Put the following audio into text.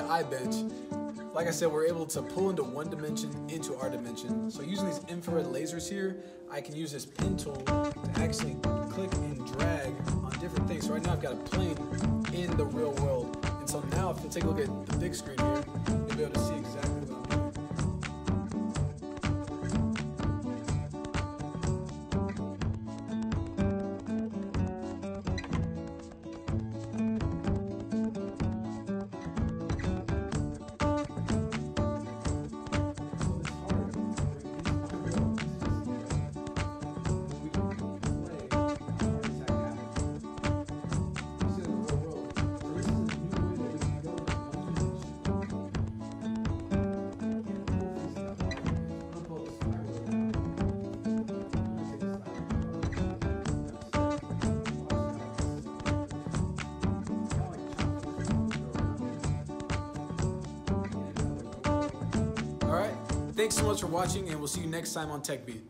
the iBench, like I said, we're able to pull into one dimension into our dimension. So using these infrared lasers here, I can use this pin tool to actually click and drag on different things. So right now I've got a plane in the real world. And so now if you take a look at the big screen here, you'll be able to see All right. Thanks so much for watching, and we'll see you next time on TechBeat.